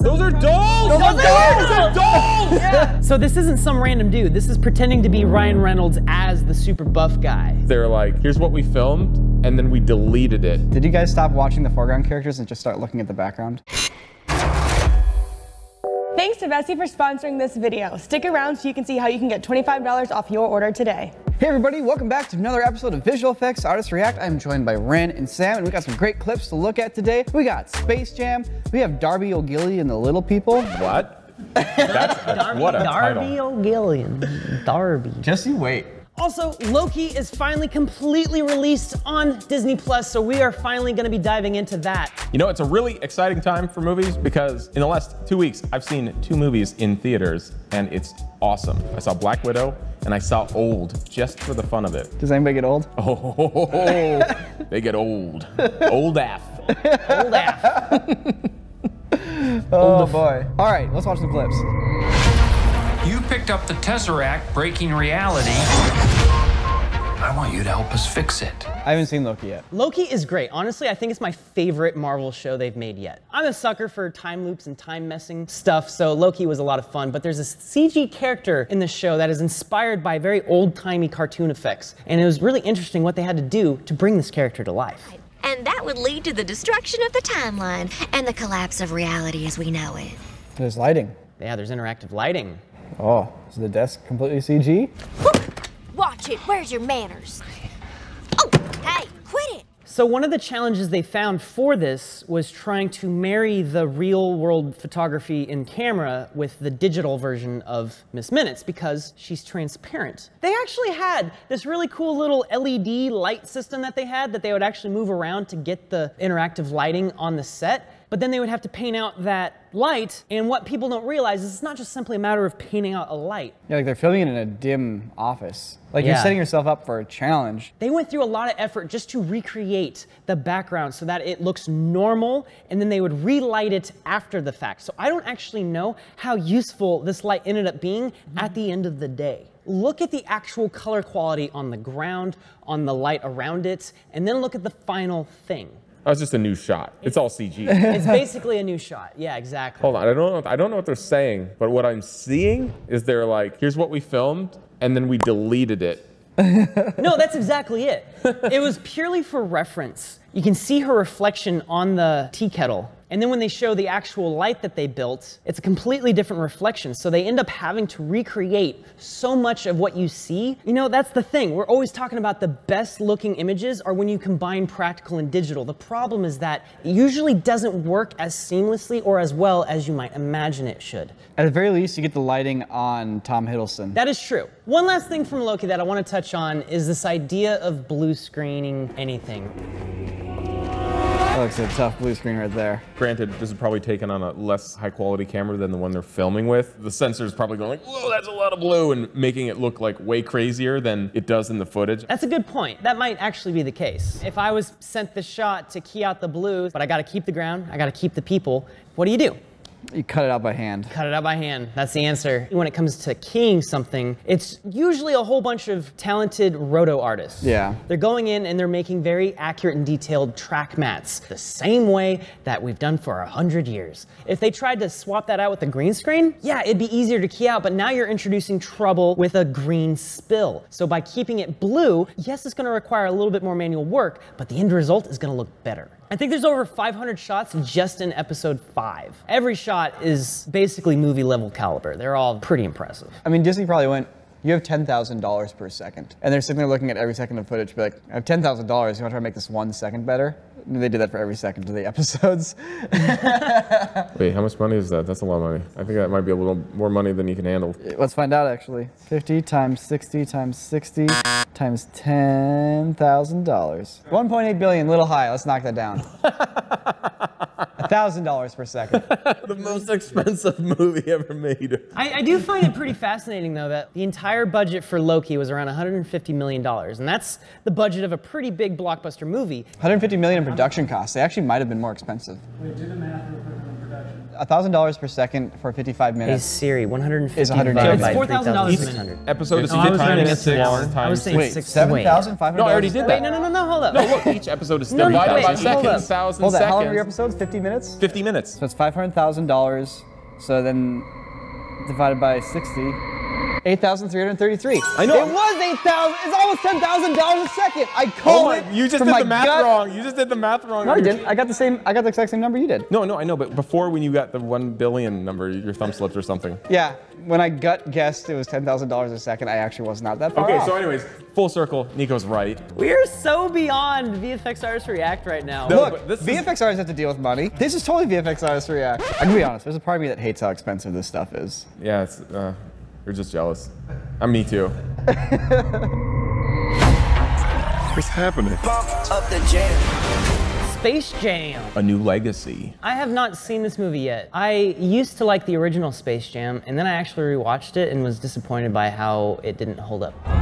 Those are dolls! Those are dolls! Those are dolls! Yeah. So this isn't some random dude. This is pretending to be Ryan Reynolds as the super buff guy. They're like, here's what we filmed, and then we deleted it. Did you guys stop watching the foreground characters and just start looking at the background? Thanks to Vessi for sponsoring this video. Stick around so you can see how you can get $25 off your order today. Hey everybody, welcome back to another episode of Visual Effects Artists React. I'm joined by Wren and Sam, and we got some great clips to look at today. We got Space Jam, we have Darby O'Gilly and the Little People. What? That's, that's what a Darby title. O'Gillian. Darby. Just you wait. Also, Loki is finally completely released on Disney Plus, so we are finally going to be diving into that. You know, it's a really exciting time for movies because in the last two weeks, I've seen two movies in theaters, and it's awesome. I saw Black Widow, and I saw Old just for the fun of it. Does anybody get old? Oh, they get old. Old AF. Old af. Oh boy. All right, let's watch some clips. You picked up the Tesseract breaking reality. I want you to help us fix it. I haven't seen Loki yet. Loki is great. Honestly, I think it's my favorite Marvel show they've made yet. I'm a sucker for time loops and time messing stuff, so Loki was a lot of fun. But there's a CG character in the show that is inspired by very old timey cartoon effects. And it was really interesting what they had to do to bring this character to life. And that would lead to the destruction of the timeline and the collapse of reality as we know it. There's lighting. Yeah, there's interactive lighting. Oh, is the desk completely CG? Watch it. Where's your manners? Oh, hey, quit it. So one of the challenges they found for this was trying to marry the real world photography in camera with the digital version of Miss Minutes because she's transparent. They actually had this really cool little LED light system that they had that they would actually move around to get the interactive lighting on the set. But then they would have to paint out that light, and what people don't realize is it's not just simply a matter of painting out a light. Yeah, like they're filming it in a dim office. Like you're setting yourself up for a challenge. They went through a lot of effort just to recreate the background so that it looks normal, and then they would relight it after the fact. So I don't actually know how useful this light ended up being mm-hmm. at the end of the day. Look at the actual color quality on the ground, on the light around it, and then look at the final thing. Oh, that was just a new shot. It's all CG. It's basically a new shot. Yeah, exactly. Hold on, I don't know. I don't know what they're saying, but what I'm seeing is they're like, here's what we filmed, and then we deleted it. No, that's exactly it. it was purely for reference. You can see her reflection on the tea kettle. And then when they show the actual light that they built, it's a completely different reflection. So they end up having to recreate so much of what you see. You know, that's the thing. We're always talking about the best looking images are when you combine practical and digital. The problem is that it usually doesn't work as seamlessly or as well as you might imagine it should. At the very least, you get the lighting on Tom Hiddleston. That is true. One last thing from Loki that I want to touch on is this idea of blue screening anything. That looks like a tough blue screen right there. Granted, this is probably taken on a less high quality camera than the one they're filming with. The sensor is probably going like, whoa, that's a lot of blue, and making it look like way crazier than it does in the footage. That's a good point. That might actually be the case. If I was sent the shot to key out the blues, but I gotta keep the ground, I gotta keep the people, what do you do? You cut it out by hand. Cut it out by hand. That's the answer. When it comes to keying something, it's usually a whole bunch of talented roto artists. Yeah. They're going in and they're making very accurate and detailed track mattes the same way that we've done for a hundred years. If they tried to swap that out with a green screen, yeah, it'd be easier to key out, but now you're introducing trouble with a green spill. So by keeping it blue, yes, it's gonna require a little bit more manual work, but the end result is gonna look better. I think there's over 500 shots just in episode five. Every shot is basically movie level caliber. They're all pretty impressive. I mean, Disney probably went, you have $10,000 per second. And they're sitting there looking at every second of footage, be like, I have $10,000, you want to try to make this one second better? And they did that for every second of the episodes. Wait, how much money is that? That's a lot of money. I think that might be a little more money than you can handle. Let's find out actually. 50 times 60 times 60 times $10,000. 1.8 billion, little high. Let's knock that down. $1,000 per second. the most expensive movie ever made. I, I do find it pretty fascinating, though, that the entire budget for Loki was around $150 million. And that's the budget of a pretty big blockbuster movie. 150 million in production costs. They actually might have been more expensive. $1,000 per second for 55 Hey minutes. Siri, 150 Is 100 divided It's by $4,000 3,600. Episode is No, I was 15 doing minutes it long six. times. I was saying Wait, six. $7,500? No, I already did Wait, that. no, no, no, no, hold up. No, look, each episode is No, no, divided wait, by hold up. 15,000 Hold that. How long are seconds. your episodes? 50 minutes? 50 minutes. So it's $500,000. So then divided by 60. 8,333. I know. It was 8,000. It's almost $10,000 a second. I Oh called my, it. you just from did the math gut. wrong. You just did the math wrong. No, I didn't. I got the same. I got the exact same number you did. No, no, I know, but before when you got the 1 billion number, your thumb slipped or something. Yeah. When I gut guessed it was $10,000 a second, I actually was not that far Okay, off. so anyways, full circle, Niko's right. We're so beyond VFX artists react right now. No, Look, but this is- VFX artists have to deal with money. This is totally VFX artists react. I can be honest. There's a part of me that hates how expensive this stuff is. Yeah, it's, uh, you're just jealous. I'm me too. What's happening? Space Jam. A new legacy. I have not seen this movie yet. I used to like the original Space Jam, and then I actually rewatched it and was disappointed by how it didn't hold up.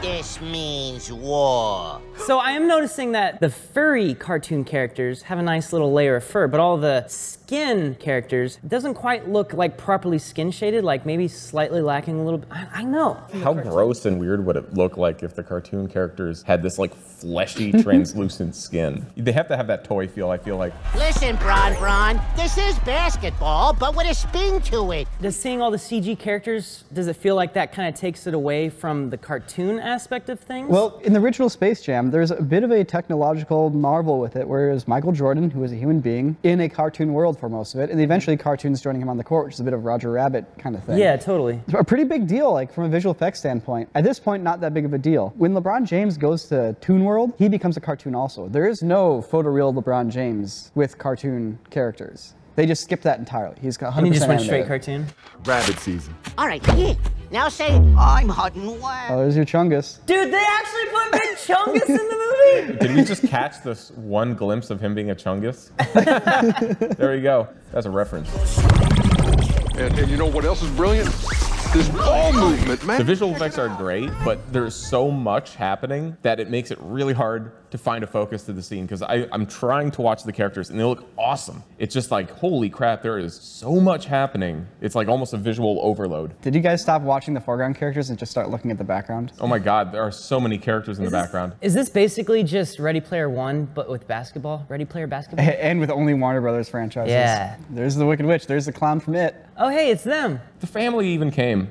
This means war. So I am noticing that the furry cartoon characters have a nice little layer of fur, but all the skin characters doesn't quite look like properly skin shaded, like maybe slightly lacking a little bit. I, I know. How gross and weird would it look like if the cartoon characters had this like fleshy, translucent skin? They have to have that toy feel, I feel like. Listen, Bron Bron, this is basketball, but with a spin to it. Does seeing all the CG characters, does it feel like that kind of takes it away from the cartoon aspect of things? Well, in the original Space Jam, there's a bit of a technological marvel with it, whereas Michael Jordan, who is a human being, in a cartoon world for most of it, and eventually cartoons joining him on the court, which is a bit of Roger Rabbit kind of thing. yeah, totally. a pretty big deal, like from a visual effects standpoint. At this point, not that big of a deal. When LeBron James goes to Toon World, he becomes a cartoon also. There is no photoreal LeBron James with cartoon characters. They just skipped that entirely. He's got 100% And he just went straight cartoon. Rabbit season. All right, here. Now say, I'm hunting Oh, wild. there's your Chungus. Dude, they actually put Big Chungus in the movie! Did we just catch this one glimpse of him being a chungus? there you go. That's a reference. And, and you know what else is brilliant? This ball movement, man. The visual effects are great, but there's so much happening that it makes it really hard to find a focus to the scene because I'm trying to watch the characters and they look awesome. It's just like, holy crap, there is so much happening. It's like almost a visual overload. Did you guys stop watching the foreground characters and just start looking at the background? Oh my God, there are so many characters in the background. Is this basically just Ready Player One, but with basketball? Ready Player Basketball? And with only Warner Brothers franchises. Yeah. There's the Wicked Witch. There's the clown from It. oh, hey, it's them. The family even came.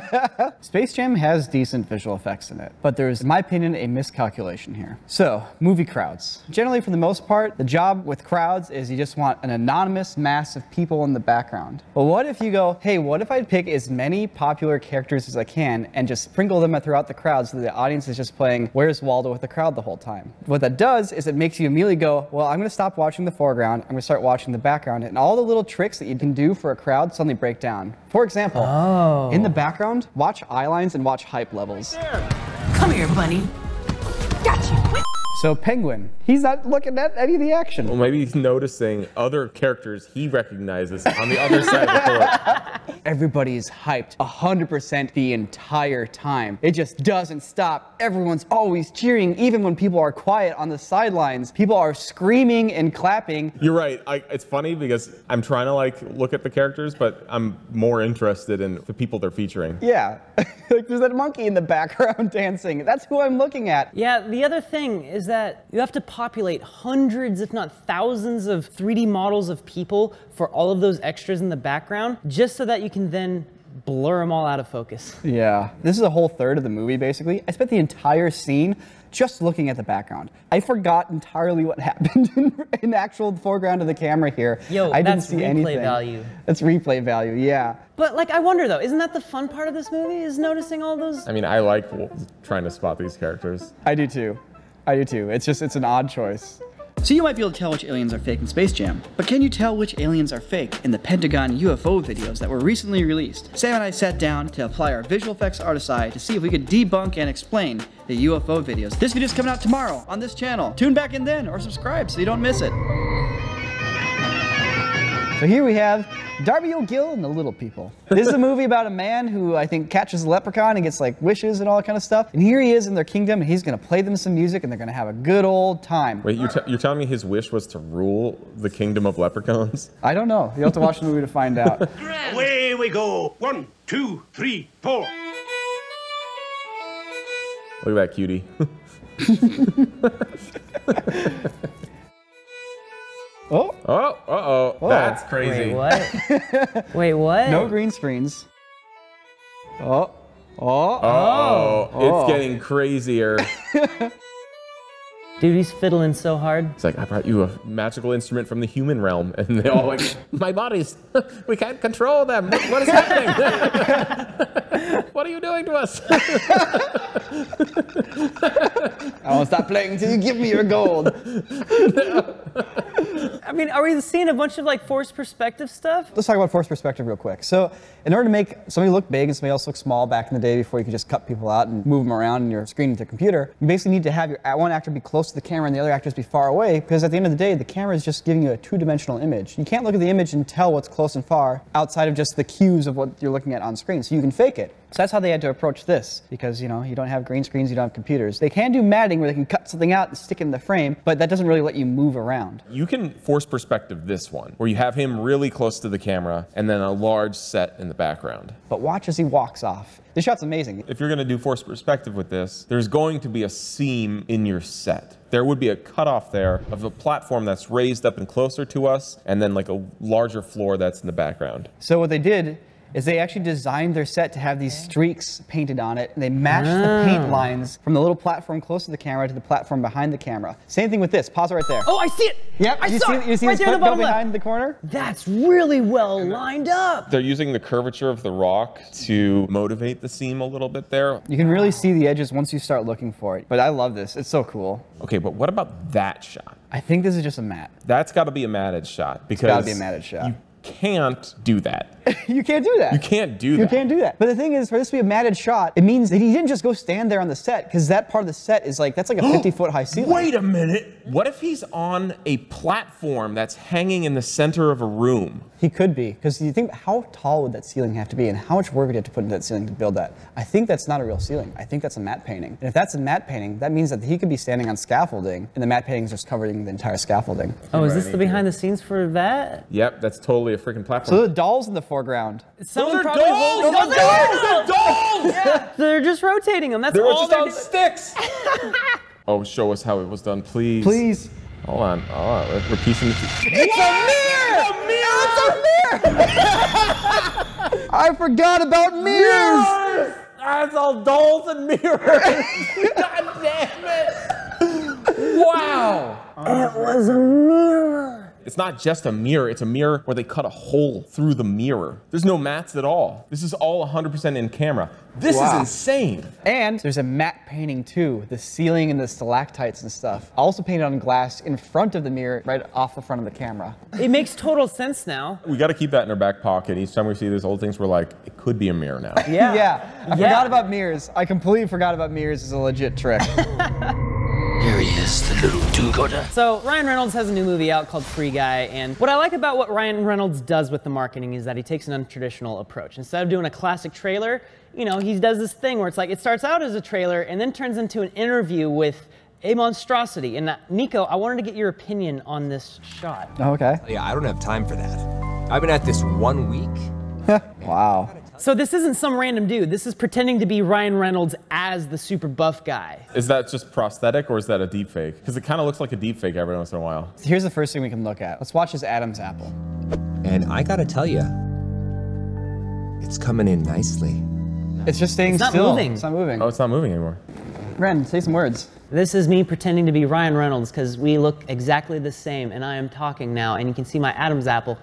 Space Jam has decent visual effects in it, but there's, in my opinion, a miscalculation here. So, movie crowds. Generally, for the most part, the job with crowds is you just want an anonymous mass of people in the background. But what if you go, hey, what if I pick as many popular characters as I can and just sprinkle them throughout the crowd so the audience is just playing Where's Waldo with the crowd the whole time? What that does is it makes you immediately go, well, I'm gonna stop watching the foreground, I'm gonna start watching the background, and all the little tricks that you can do for a crowd suddenly break down. For example, oh. in the background, watch eye lines and watch hype levels. Come here, bunny. Gotcha. So Penguin, he's not looking at any of the action. Well, maybe he's noticing other characters he recognizes on the other side of the court. Everybody's hyped 100% the entire time. It just doesn't stop. Everyone's always cheering, even when people are quiet on the sidelines. People are screaming and clapping. You're right. I, it's funny because I'm trying to like look at the characters, but I'm more interested in the people they're featuring. Yeah, like there's that monkey in the background dancing. That's who I'm looking at. Yeah, the other thing is that you have to populate hundreds, if not thousands, of 3D models of people for all of those extras in the background, just so that you can then blur them all out of focus. Yeah, this is a whole third of the movie basically. I spent the entire scene just looking at the background. I forgot entirely what happened in, in actual foreground of the camera here. Yo, I didn't that's see replay anything. value. That's replay value. Yeah. But like, I wonder though, isn't that the fun part of this movie? Is noticing all those? I mean, I like trying to spot these characters. I do too. I do too. It's just it's an odd choice. So you might be able to tell which aliens are fake in Space Jam, but can you tell which aliens are fake in the Pentagon UFO videos that were recently released? Sam and I sat down to apply our visual effects artist eye to see if we could debunk and explain the UFO videos. This video is coming out tomorrow on this channel. Tune back in then or subscribe so you don't miss it. So here we have Darby O'Gill and the Little People. This is a movie about a man who I think catches a leprechaun and gets like wishes and all that kind of stuff. And here he is in their kingdom and he's gonna play them some music and they're gonna have a good old time. Wait, you're, you're telling me his wish was to rule the kingdom of leprechauns? I don't know. You'll have to watch the movie to find out. Away we go. One, two, three, four. Look at that cutie. Oh. Oh, uh-oh. Oh. That's crazy. Wait, what? Wait, what? No green screens. Oh. Oh. Uh-oh. Oh. It's getting crazier. Dude, he's fiddling so hard. It's like, I brought you a magical instrument from the human realm. And they all like, my bodies, we can't control them. What- what is happening? what are you doing to us? I won't stop playing until you give me your gold. I mean, are we seeing a bunch of like forced perspective stuff? Let's talk about forced perspective real quick. So, in order to make somebody look big and somebody else look small back in the day before you could just cut people out and move them around in your screen with your computer, you basically need to have your one actor be close to the camera and the other actors be far away because at the end of the day, the camera is just giving you a two dimensional image. You can't look at the image and tell what's close and far outside of just the cues of what you're looking at on screen. So, you can fake it. So that's how they had to approach this because you know you don't have green screens, you don't have computers. They can do matting where they can cut something out and stick it in the frame, but that doesn't really let you move around. You can force perspective this one, where you have him really close to the camera and then a large set in the background. But watch as he walks off. This shot's amazing. If you're going to do force perspective with this, there's going to be a seam in your set. There would be a cutoff there of a platform that's raised up and closer to us, and then like a larger floor that's in the background. So what they did is they actually designed their set to have these streaks painted on it, and they matched the paint Ah. lines from the little platform close to the camera to the platform behind the camera. Same thing with this. Pause right there. Oh, I see it. Yep. I you saw see, it. you see right this there in foot the go bottom left. behind the corner? That's really well lined up. They're using the curvature of the rock to motivate the seam a little bit there. You can really see the edges once you start looking for it. But I love this. It's so cool. Okay, but what about that shot? I think this is just a matte. That's got to be a matted shot because gotta be a matted shot. You can't do that. you can't do that. You can't do that. You can't do that. But the thing is, for this to be a matted shot, it means that he didn't just go stand there on the set, because that part of the set is like, that's like a 50 foot high ceiling. Wait a minute. What if he's on a platform that's hanging in the center of a room? He could be, because you think, how tall would that ceiling have to be, and how much work would you have to put into that ceiling to build that? I think that's not a real ceiling. I think that's a matte painting. And if that's a matte painting, that means that he could be standing on scaffolding, and the matte painting's just covering the entire scaffolding. Oh, is this the behind the scenes for that? Yep, that's totally a freaking platform. So the dolls in the foreground. Someone are probably dolls! holding- Those are dolls! Yeah, they're just rotating them. That's They were all just they're on sticks. oh, show us how it was done, please. Please. Hold on. Hold on. We're- We're piecing it. It's a mirror! A mirror! It's a mirror! I forgot about mirrors! That's all dolls and mirrors. God damn it. Wow. It was a mirror. It's not just a mirror, it's a mirror where they cut a hole through the mirror. There's no mattes at all. This is all 100% in camera. This Wow. is insane. And there's a matte painting too, the ceiling and the stalactites and stuff. Also painted on glass in front of the mirror, right off the front of the camera. It makes total sense now. We got to keep that in our back pocket. Each time we see these old things, we're like, it could be a mirror now. Yeah. yeah. I Yeah. forgot about mirrors. I completely forgot about mirrors as a legit trick. Here he is, the little do-gooder. So Ryan Reynolds has a new movie out called Free Guy, and what I like about what Ryan Reynolds does with the marketing is that he takes an untraditional approach. Instead of doing a classic trailer, you know, he does this thing where it's like it starts out as a trailer and then turns into an interview with a monstrosity. And uh, Niko, I wanted to get your opinion on this shot. okay. Yeah, I don't have time for that. I've been at this one week. Wow. So this isn't some random dude. This is pretending to be Ryan Reynolds as the super buff guy. Is that just prosthetic or is that a deep fake? Because it kind of looks like a deep fake every once in a while. Here's the first thing we can look at. Let's watch his Adam's apple. And I gotta tell you, it's coming in nicely. It's just staying It's not still. moving. It's not moving. Oh, it's not moving anymore. Wren, say some words. This is me pretending to be Ryan Reynolds because we look exactly the same, and I am talking now, and you can see my Adam's apple.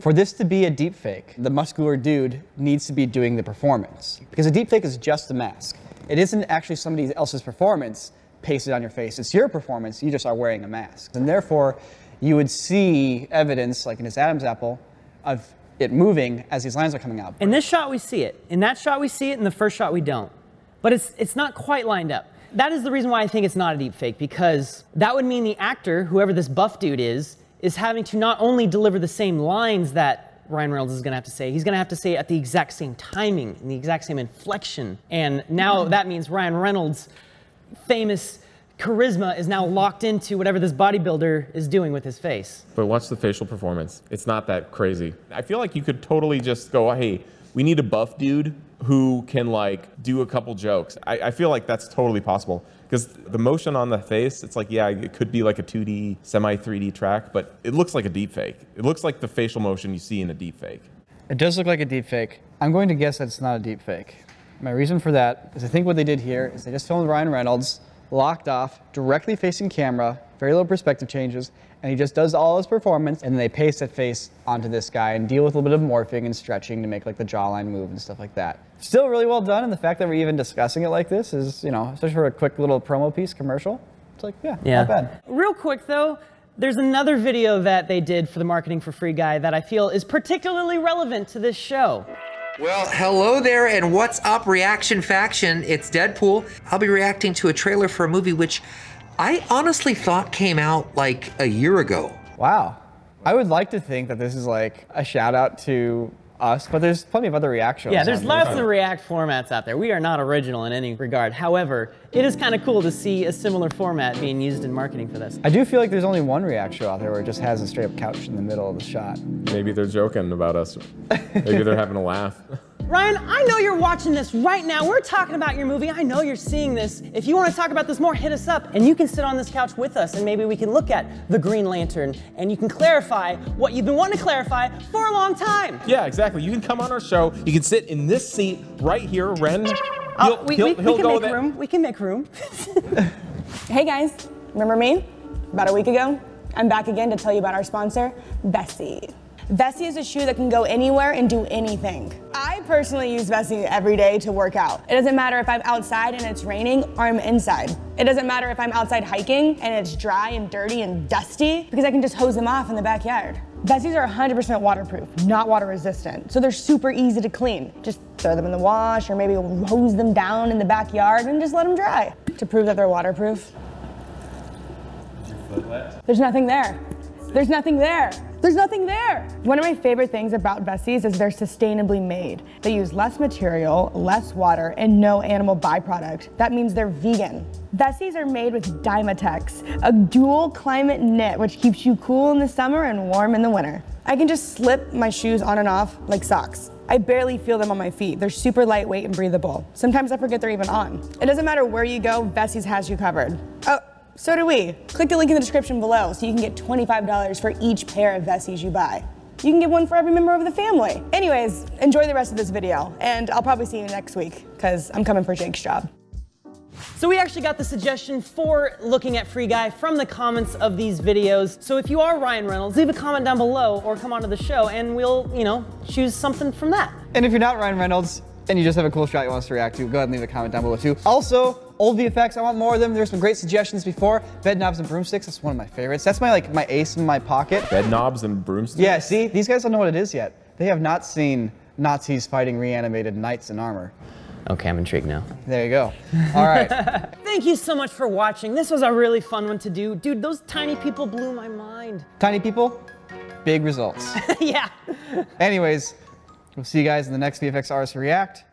For this to be a deepfake, the muscular dude needs to be doing the performance. Because a deepfake is just a mask. It isn't actually somebody else's performance pasted on your face. It's your performance, you just are wearing a mask. And therefore, you would see evidence, like in his Adam's apple, of it moving as these lines are coming out. In this shot, we see it. In that shot, we see it. In the first shot, we don't. But it's, it's not quite lined up. That is the reason why I think it's not a deep fake, because that would mean the actor, whoever this buff dude is, is having to not only deliver the same lines that Ryan Reynolds is going to have to say, he's going to have to say at the exact same timing and the exact same inflection. And now mm-hmm. that means Ryan Reynolds' famous charisma is now locked into whatever this bodybuilder is doing with his face. But watch the facial performance. It's not that crazy. I feel like you could totally just go, hey, we need a buff dude who can like do a couple jokes. I, I feel like that's totally possible because the motion on the face, it's like, yeah, it could be like a 2D, semi 3D track, but it looks like a deep fake. It looks like the facial motion you see in a deep fake. It does look like a deep fake. I'm going to guess that it's not a deep fake. My reason for that is I think what they did here is they just filmed Ryan Reynolds locked off, directly facing camera, very low perspective changes, and he just does all his performance, and then they paste that face onto this guy and deal with a little bit of morphing and stretching to make like the jawline move and stuff like that. Still really well done, and the fact that we're even discussing it like this is, you know, especially for a quick little promo piece commercial, it's like, yeah, Yeah. not bad. Real quick though, there's another video that they did for the Marketing for Free guy that I feel is particularly relevant to this show. Well, hello there, and what's up, Reaction Faction? It's Deadpool. I'll be reacting to a trailer for a movie which I honestly thought came out like a year ago. Wow. I would like to think that this is like a shout out to us, but there's plenty of other reactions. Yeah, there's lots of React formats out there. We are not original in any regard. However, it is kind of cool to see a similar format being used in marketing for this. I do feel like there's only one React show out there where it just has a straight up couch in the middle of the shot. Maybe they're joking about us. Maybe they're having a laugh. Ryan, I know you're watching this right now. We're talking about your movie. I know you're seeing this. If you want to talk about this more, hit us up and you can sit on this couch with us and maybe we can look at the Green Lantern and you can clarify what you've been wanting to clarify for a long time. Yeah, exactly. You can come on our show. You can sit in this seat right here. Wren, oh, he'll, Oh, we, he'll, we- we he'll can go make there. room. We can make room. Hey guys, remember me? About a week ago, I'm back again to tell you about our sponsor, Vessi. Vessi is a shoe that can go anywhere and do anything. I personally use Vessi every day to work out. It doesn't matter if I'm outside and it's raining or I'm inside. It doesn't matter if I'm outside hiking and it's dry and dirty and dusty because I can just hose them off in the backyard. Vessis are 100% waterproof, not water resistant, so they're super easy to clean. Just throw them in the wash or maybe hose them down in the backyard and just let them dry. To prove that they're waterproof, there's nothing there. There's nothing there. There's nothing there. One of my favorite things about Vessies is they're sustainably made. They use less material, less water, and no animal byproduct. That means they're vegan. Vessies are made with Dymatex, a dual climate knit which keeps you cool in the summer and warm in the winter. I can just slip my shoes on and off like socks. I barely feel them on my feet. They're super lightweight and breathable. Sometimes I forget they're even on. It doesn't matter where you go, Vessies has you covered. Oh, so do we. Click the link in the description below so you can get $25 for each pair of Vessies you buy. You can get one for every member of the family. Anyways, enjoy the rest of this video, and I'll probably see you next week, because I'm coming for Jake's job. So we actually got the suggestion for looking at Free Guy from the comments of these videos. So if you are Ryan Reynolds, leave a comment down below or come onto the show and we'll, you know, choose something from that. And if you're not Ryan Reynolds and you just have a cool shot you want us to react to, go ahead and leave a comment down below too. Also, old VFX, I want more of them. There's some great suggestions before. Bed knobs and broomsticks, that's one of my favorites. That's my like my ace in my pocket. Bed knobs and broomsticks. Yeah, see, these guys don't know what it is yet. They have not seen Nazis fighting reanimated knights in armor. Okay, I'm intrigued now. There you go. All right. Thank you so much for watching. This was a really fun one to do. Dude, those tiny people blew my mind. Tiny people, big results. yeah. Anyways, we'll see you guys in the next VFX Artists React.